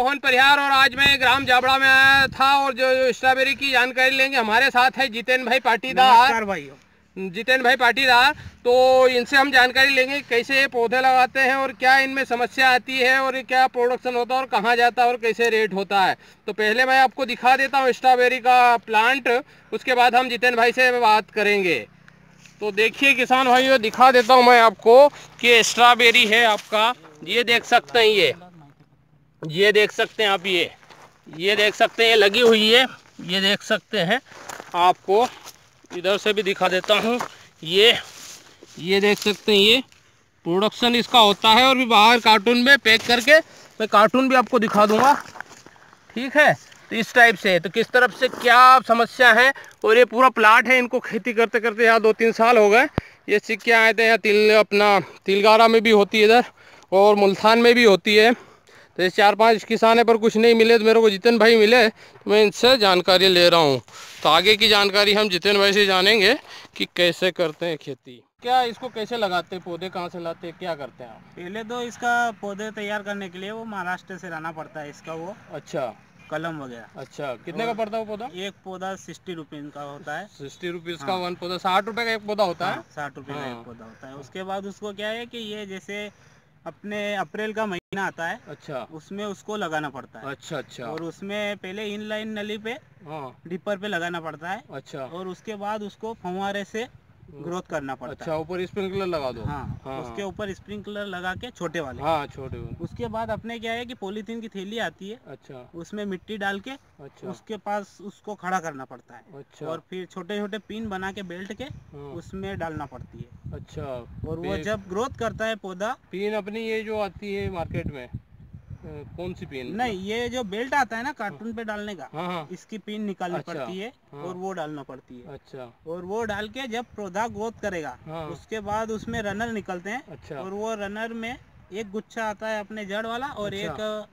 नमस्कार और आज मैं ग्राम जाबड़ा में आया था और जो स्ट्रॉबेरी की जानकारी लेंगे हमारे साथ है जितेन भाई पाटीदार। जितेन भाई पाटीदार तो इनसे हम जानकारी लेंगे कैसे ये पौधे लगाते हैं और क्या इनमें समस्या आती है और क्या प्रोडक्शन होता है और कहाँ जाता है और कैसे रेट होता है। तो पहले मैं आपको दिखा देता हूँ स्ट्रॉबेरी का प्लांट उसके बाद हम जितेन भाई से बात करेंगे। तो देखिए किसान भाइयों दिखा देता हूँ मैं आपको कि स्ट्रॉबेरी है आपका ये देख सकते हैं ये। ये देख सकते हैं आप ये। ये देख सकते हैं, ये लगी हुई है। ये देख सकते हैं। आपको इधर से भी दिखा देता हूँ। ये ये देख सकते हैं, ये प्रोडक्शन इसका होता है और भी बाहर कार्टून में पैक करके मैं कार्टून भी आपको दिखा दूँगा। ठीक है? तो इस टाइप से। तो किस तरफ़ से क्या समस्या है? और ये पूरा प्लाट है, इनको खेती करते करते यहाँ दो तीन साल हो गए। ये सिक्के आए थे, यहाँ तिल, अपना तिलगारा में भी होती है इधर और मुल्तान में भी होती है। तो ये चार पाँच किसान है पर कुछ नहीं मिले तो मेरे को जितन भाई मिले तो मैं इनसे जानकारी ले रहा हूँ। तो आगे की जानकारी हम जितन भाई से जानेंगे कि कैसे करते हैं खेती। क्या इसको कैसे लगाते हैं पौधे कहाँ से लाते हैं क्या करते हैं आप? पहले तो इसका पौधे तैयार करने के लिए वो महाराष्ट्र से लाना पड़ता है इसका वो। अच्छा। कलम वगैरह। अच्छा कितने का पड़ता है वो पौधा? एक पौधा सिक्सटी रुपीज़ का होता है। सिक्सटी रुपीज़ का वन पौधा साठ रुपए का एक पौधा होता है? हाँ, साठ रुपए का हाँ। एक पौधा होता है। उसके बाद उसको क्या है कि ये जैसे अपने अप्रैल का महीना आता है अच्छा। उसमें उसको लगाना पड़ता है। अच्छा अच्छा। और उसमें पहले इन लाइन नली पे हाँ। डिपर पे लगाना पड़ता है। अच्छा। और उसके बाद उसको फंवारे से ग्रोथ करना पड़ता अच्छा ऊपर स्प्रिंकलर लगा दो। हाँ, हाँ, उसके हाँ। ऊपर स्प्रिंकलर लगा के छोटे वाले। हाँ छोटे वाले। उसके बाद अपने क्या है कि पॉलीथीन की थैली आती है अच्छा। उसमें मिट्टी डाल के अच्छा। उसके पास उसको खड़ा करना पड़ता है। अच्छा। और फिर छोटे छोटे पिन बना के बेल्ट के हाँ, उसमें डालना पड़ती है। अच्छा। और वो जब ग्रोथ करता है पौधा पिन अपनी ये जो आती है मार्केट में कौन सी पिन नहीं ये जो बेल्ट आता है ना कार्टून पे डालने का हाँ हाँ। इसकी पिन निकालनी अच्छा, पड़ती है हाँ। और वो डालना पड़ती है। अच्छा। और वो डाल के जब पौधा ग्रोथ करेगा हाँ। उसके बाद उसमें रनर निकलते हैं अच्छा। और वो रनर में एक गुच्छा आता है अपने जड़ वाला और अच्छा। एक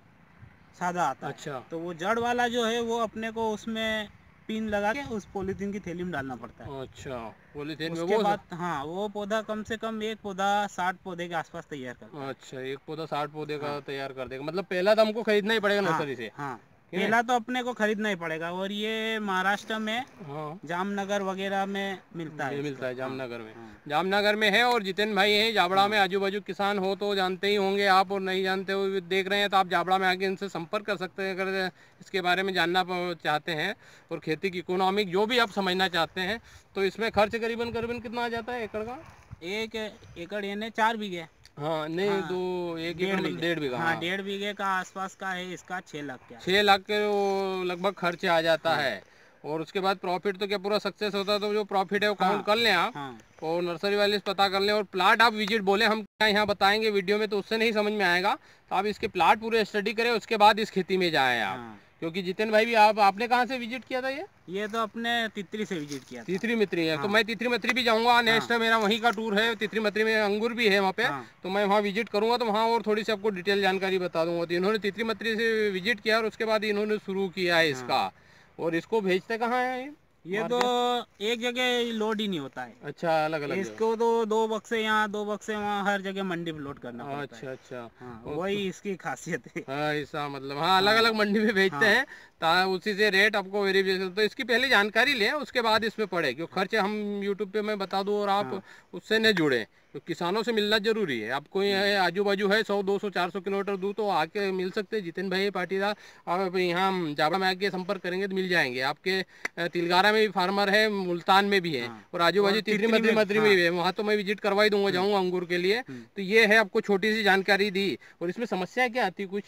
सादा आता है। अच्छा। तो वो जड़ वाला जो है वो अपने को उसमें पिन लगा के उस पॉलीथीन की थैली में डालना पड़ता है। अच्छा पॉलीथीन में वो बाद हाँ वो पौधा कम से कम एक पौधा साठ पौधे के आसपास तैयार कर अच्छा एक पौधा साठ पौधे का तैयार कर देगा। मतलब पहला तो हमको खरीदना ही पड़ेगा नर्सरी से। हाँ। है? पहला तो अपने को खरीदना ही पड़ेगा और ये महाराष्ट्र में हाँ जामनगर वगैरह में मिलता है मिलता है हाँ, जामनगर में हाँ। जामनगर में है और जितेन भाई हैं जाबड़ा में आजू बाजू किसान हो तो जानते ही होंगे आप और नहीं जानते हो देख रहे हैं तो आप जाबड़ा में आके इनसे संपर्क कर सकते हैं अगर इसके बारे में जानना चाहते हैं और खेती की इकोनॉमिक जो भी आप समझना चाहते हैं तो इसमें खर्च करीबन करीबन कितना आ जाता है एकड़ का एक एकड़ यानी चार बीघे। हाँ नहीं हाँ, दो एक डेढ़ बीघे। डेढ़ बीघा हाँ हाँ। डेढ़ बीघे का आसपास का है इसका छह लाख क्या छः लाख के वो लगभग खर्च आ जाता है। और उसके बाद प्रॉफिट तो क्या पूरा सक्सेस होता है तो जो प्रॉफिट है वो काउंट कर लें आप। हाँ। और नर्सरी वाले से पता कर लें और प्लाट आप विज़िट बोले हम क्या यहाँ बताएँगे वीडियो में तो उससे नहीं समझ में आएगा। तो आप इसके प्लाट पूरे स्टडी करें उसके बाद इस खेती में जाए आप। हाँ। क्योंकि जितेन भाई भी आप आपने कहाँ से विज़िट किया था ये ये तो अपने तित्री से विज़िट किया था तित्री मित्री है हाँ। तो हाँ। मैं तित्री मित्री भी जाऊँगा नेक्स्ट हाँ। मेरा वहीं का टूर है तित्री मित्री में अंगूर भी है वहाँ पे हाँ। तो मैं वहाँ विज़िट करूँगा तो वहाँ और थोड़ी सी आपको डिटेल जानकारी बता दूँगा तो इन्होंने तित्री मित्री से विज़िट किया और उसके बाद इन्होंने शुरू किया है इसका और इसको भेजते कहाँ है ये? तो एक जगह लोड ही नहीं होता है। अच्छा अलग अलग इसको तो दो बक्से यहाँ दो बक्से वहाँ हर जगह मंडी में लोड करना पड़ता अच्छा है। अच्छा हाँ, वही इसकी खासियत है। हाँ ऐसा मतलब हाँ अलग अलग मंडी में भेजते हाँ। हैं। ता उसी से रेट आपको वेरिएशन तो इसकी पहले जानकारी लें उसके बाद इसमें पड़े क्यों खर्चे हम यूट्यूब पे मैं बता दूँ और आप हाँ। उससे न जुड़े। तो किसानों से मिलना ज़रूरी है। आपको ये आजू बाजू है सौ दो सौ चार सौ किलोमीटर दूर तो आके मिल सकते हैं। जितेन भाई पाटीदार आप यहाँ जाबड़ा में आके संपर्क करेंगे तो मिल जाएँगे। आपके तिलगारा में भी फार्मर है मुल्तान में भी है हाँ। और आजू बाजू तितरी तितरी मद्री में- भी है। वहाँ तो मैं विज़िट करवा ही दूँगा जाऊँगा अंगूर के लिए। हम्म। तो ये है आपको छोटी सी जानकारी दी। और इसमें समस्या क्या आती है कुछ?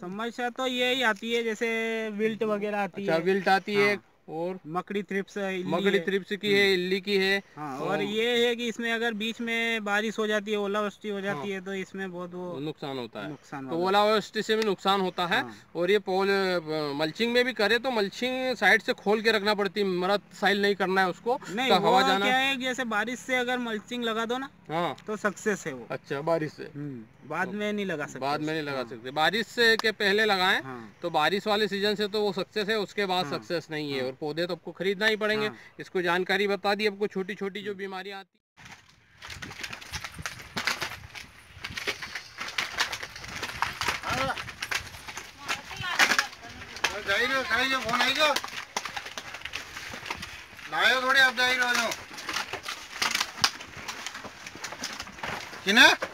समस्या तो यही आती है जैसे विल्ट वगैरह आती अच्छा है। विल्ट आती है हाँ। और मकड़ी थ्रिप्स मकड़ी। त्रिप्स की है इल्ली की है। हाँ और ये है कि इसमें अगर बीच में बारिश हो जाती है ओलावृष्टि हो जाती हाँ। है तो इसमें बहुत वो नुकसान होता है। नुकसान तो ओलावृष्टि से भी नुकसान होता है। हाँ। और ये पोल मल्चिंग में भी करे तो मल्चिंग साइड से खोल के रखना पड़ती है मरद साइल नहीं करना है उसको नहीं तो हवा जाना क्या है जैसे बारिश से अगर मल्चिंग लगा दो ना हाँ। तो सक्सेस है वो। अच्छा बारिश से। हम्म, बाद में नहीं लगा सकते बाद में नहीं लगा हाँ, सकते। बारिश से के पहले लगाएँ हाँ। तो बारिश वाले सीज़न से तो वो सक्सेस है उसके बाद हाँ। सक्सेस नहीं है हाँ। और पौधे तो आपको खरीदना ही पड़ेंगे। हाँ। इसको जानकारी बता दी आपको छोटी छोटी जो बीमारियाँ आती ही। रहो खाई जो फ़ोन आई लायो थोड़ी अब रहो जो किने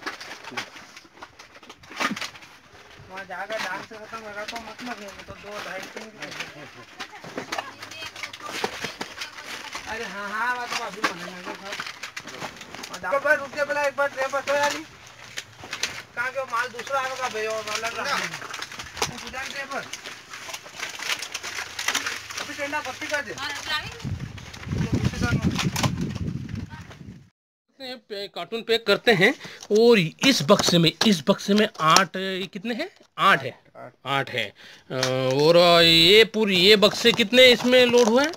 वहाँ जाकर डांग खत्म होगा तो मतलब है तो दो ढाई तीन अरे हाँ हाँ बात तो अभी मने लगे सब एक बार रुक के पहले एक बार ट्रे पर तो यारी कहाँ के माल दूसरा आएगा भैया और अलग रहा वो सुजान पर? अभी टेंडा पत्ती कर दे। कार्टून पैक करते हैं। और इस बक्से में इस बक्से में आठ कितने हैं? आठ है। आठ है। और ये पूरी ये बक्से कितने इसमें लोड हुए हैं?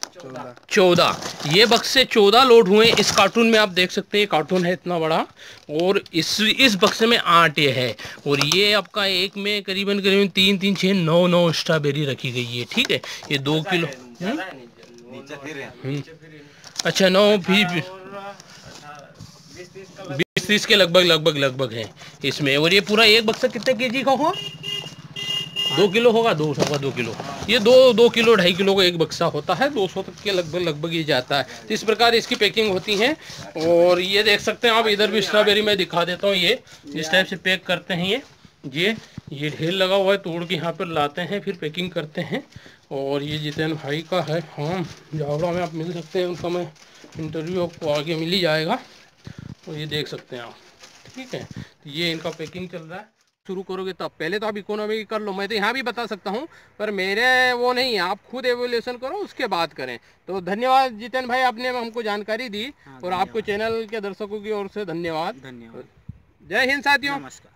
चौदह। ये बक्से चौदह लोड हुए हैं। इस कार्टून में आप देख सकते हैं कार्टून है इतना बड़ा। और इस इस बक्से में आठ ये है। और ये आपका एक में करीबन करीबन तीन तीन छः नौ नौ स्ट्रॉबेरी रखी गई है। ठीक है? ये दो किलो हम्म? हम्म। अच्छा नौ भी भी- बीस तीस के लगभग लगभग लगभग है इसमें। और ये पूरा एक बक्सा कितने के जी का होगा दो किलो होगा, दो सवा दो किलो। ये दो दो किलो, ढाई किलो का एक बक्सा होता है, दो सौ तक के लगभग लगभग ये जाता है। तो इस प्रकार इसकी पैकिंग होती है। और ये देख सकते हैं आप, इधर भी स्ट्रॉबेरी मैं दिखा देता हूँ ये। जिस टाइप से पैक करते हैं ये। ये ये ढेर लगा हुआ है, तोड़ के यहाँ पर लाते हैं, फिर पैकिंग करते हैं। और ये जितेन भाई का है फार्म। जावड़ा में आप मिल सकते हैं उनका मैं इंटरव्यू आपको आगे मिल ही जाएगा। तो ये देख सकते हैं आप। ठीक है तो ये इनका पैकिंग चल रहा है। शुरू करोगे तब। पहले तो आप इकोनॉमी कर लो। मैं तो यहाँ भी बता सकता हूँ पर मेरे वो नहीं है। आप खुद एवोल्यूशन करो उसके बाद करें। तो धन्यवाद जितेन भाई आपने हमको जानकारी दी हाँ, और आपको चैनल के दर्शकों की ओर से धन्यवाद। धन्यवाद। जय हिंद साथियों। नमस्कार।